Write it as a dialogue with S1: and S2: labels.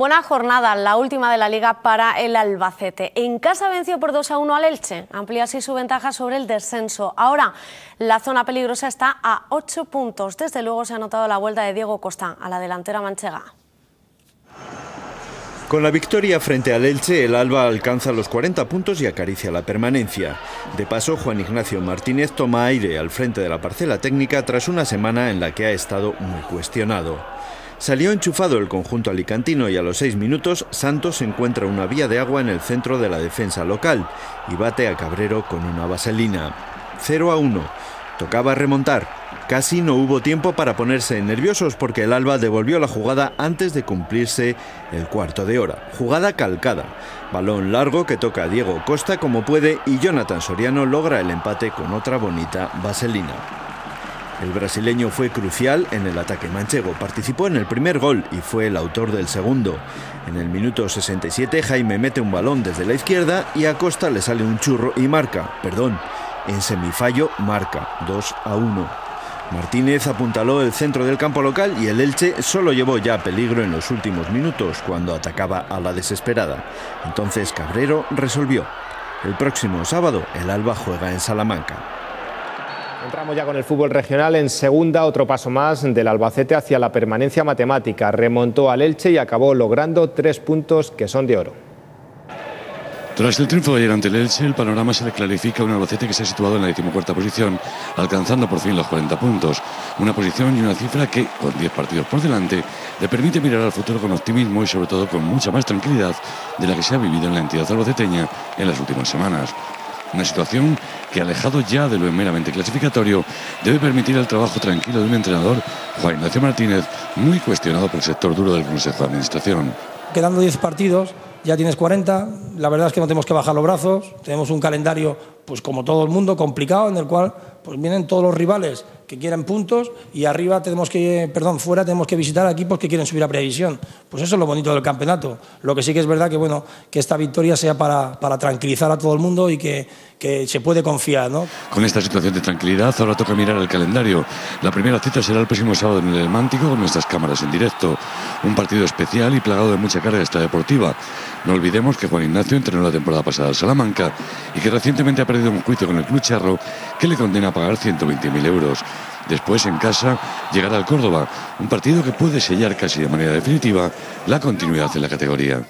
S1: Buena jornada, la última de la liga para el Albacete. En casa venció por 2 a 1 al Elche, amplía así su ventaja sobre el descenso. Ahora la zona peligrosa está a 8 puntos. Desde luego se ha notado la vuelta de Diego Costa a la delantera manchega.
S2: Con la victoria frente al Elche, el Alba alcanza los 40 puntos y acaricia la permanencia. De paso, Juan Ignacio Martínez toma aire al frente de la parcela técnica tras una semana en la que ha estado muy cuestionado. Salió enchufado el conjunto alicantino y a los seis minutos Santos encuentra una vía de agua en el centro de la defensa local y bate a Cabrero con una vaselina. 0 a 1. Tocaba remontar. Casi no hubo tiempo para ponerse nerviosos porque el Alba devolvió la jugada antes de cumplirse el cuarto de hora. Jugada calcada. Balón largo que toca a Diego Costa como puede y Jonathan Soriano logra el empate con otra bonita vaselina. El brasileño fue crucial en el ataque manchego, participó en el primer gol y fue el autor del segundo. En el minuto 67 Jaime mete un balón desde la izquierda y a Costa le sale un churro y marca, perdón, en semifallo marca 2 a 1. Martínez apuntaló el centro del campo local y el Elche solo llevó ya peligro en los últimos minutos cuando atacaba a la desesperada. Entonces Cabrero resolvió. El próximo sábado el Alba juega en Salamanca.
S3: Entramos ya con el fútbol regional en segunda, otro paso más del Albacete hacia la permanencia matemática. Remontó al Elche y acabó logrando tres puntos que son de oro.
S4: Tras el triunfo de ayer ante el Elche, el panorama se le clarifica a un Albacete que se ha situado en la decimocuarta posición, alcanzando por fin los 40 puntos. Una posición y una cifra que, con 10 partidos por delante, le permite mirar al futuro con optimismo y sobre todo con mucha más tranquilidad de la que se ha vivido en la entidad albaceteña en las últimas semanas. Una situación que, alejado ya de lo meramente clasificatorio, debe permitir el trabajo tranquilo de un entrenador, Juan Ignacio Martínez, muy cuestionado por el sector duro del Consejo de Administración.
S5: Quedando 10 partidos, ya tienes 40. La verdad es que no tenemos que bajar los brazos. Tenemos un calendario, pues como todo el mundo, complicado, en el cual pues vienen todos los rivales que quieren puntos y arriba tenemos que, perdón, fuera tenemos que visitar equipos que quieren subir a previsión. Pues eso es lo bonito del campeonato. Lo que sí que es verdad que bueno, que esta victoria sea para, tranquilizar a todo el mundo y que, se puede confiar, ¿no?
S4: Con esta situación de tranquilidad ahora toca mirar el calendario. La primera cita será el próximo sábado en el Mántico con nuestras cámaras en directo. Un partido especial y plagado de mucha carga extradeportiva. No olvidemos que Juan Ignacio entrenó la temporada pasada al Salamanca y que recientemente ha perdido un juicio con el Club Charro que le condena a pagar 120.000 euros. Después, en casa, llegará al Córdoba, un partido que puede sellar casi de manera definitiva la continuidad en la categoría.